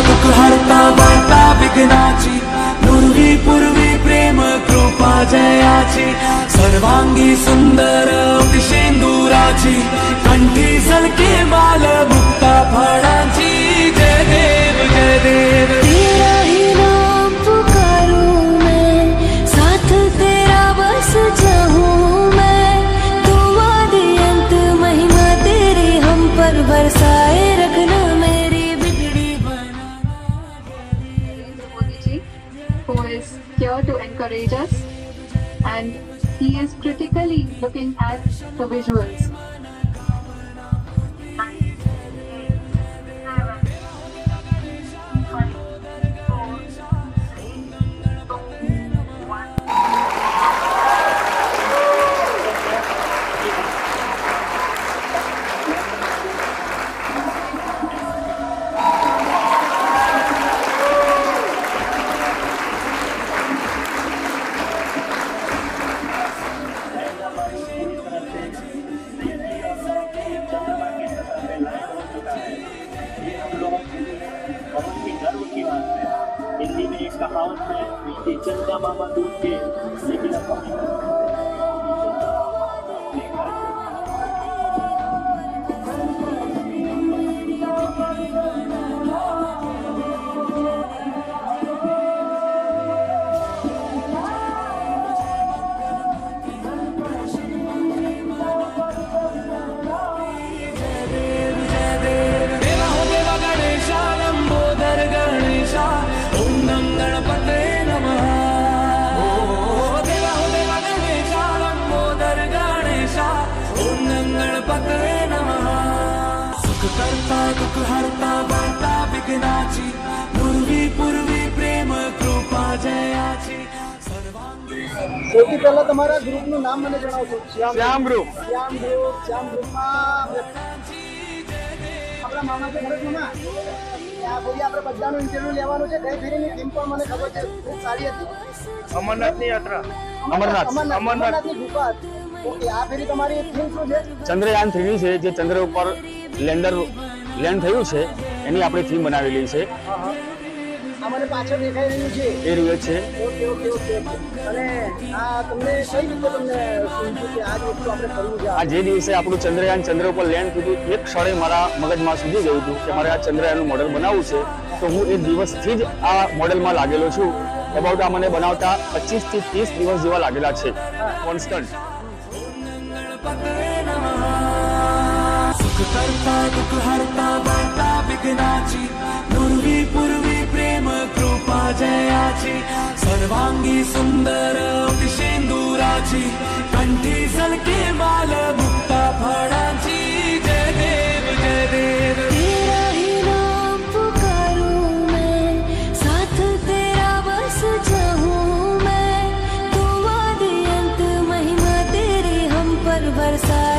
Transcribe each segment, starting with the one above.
દુઃખ હરતા વાર્તા વિઘ્નાચી મુરલી પૂર્વી પ્રેમ કૃપા જયાચી સર્વાંગી સુંદર અતિશેન્દુરાચી કંઠી સલકે બાલ મુક્તા ફળ here to encourage us, and he is critically looking at the visuals. बहुत ही गर्व की बात है हिंदी में एक कहावत है कि चंदा मामा दूध के लेकिन अब हम ભગવતે નમઃ સુખ કરતા દુઃખ પૂર્વી પૂર્વી પ્રેમ કૃપા જયાચી સૌથી પહેલા તમારા ગ્રુપનું નામ મને જણાવશો. શ્યામ ગ્રુપ શ્યામ ગ્રુપ શ્યામ ગ્રુપમાં આપણા મામા છે ભરત મામા. ત્યાં પછી આપણે બધાનું ઇન્ટરવ્યુ લેવાનું છે. ગઈ ફેરીની ટીમ પણ મને ખબર છે. ખૂબ સારી હતી. અમરનાથની યાત્રા. અમરનાથ. અમરનાથ. અમરનાથની ગુફા. ઓકે આ ફેરી તમારી થીમ શું છે? ચંદ્રયાન થ્રી છે જે ચંદ્ર ઉપર લેન્ડર લેન્ડ થયું છે એની આપણે થીમ બનાવેલી છે. અમને પાછળ દેખાઈ રહ્યું છે. એ રહ્યું છે. Okay okay okay. અને આ તમને કઈ રીતે તમને સમજ્યું કે આ વસ્તુ આપણે કરવું છે? આ જે દિવસે આપણું ચંદ્રયાન ચંદ્ર ઉપર લેન્ડ થયું એક ક્ષણે મારા મગજમાં સુધી ગયું હતું કે મારે આ ચંદ્રયાનનું મોડલ બનાવવું છે. તો હું એ દિવસથી જ આ મોડલમાં લાગેલો છું. એબાઉટ આ મને બનાવતા પચીસથી ત્રીસ દિવસ જેવા લાગેલા છે. કોન્સ્ટન્ટ સુખ કરતા દુઃખ હરતા બળતા વિઘ્નાચી जयाची सर्वांगी सुंदर शेंदुराची कंठी झलके माल मुक्ता फळांची. जय देव जय देव. तेरा मैं, साथ महिमा तेरी हम पर बरसाए।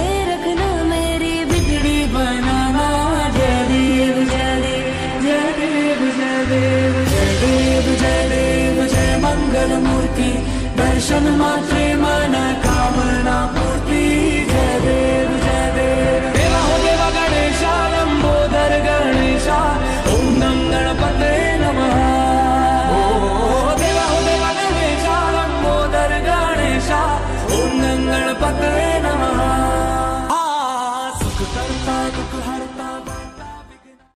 દર્શનમાં પ્રેમન કામના પૂર્તિ. જય દેવ જય દેવ. દેવા હો દેવા ગણેશા, લંબોદર ગણેશા. ઓમ નમ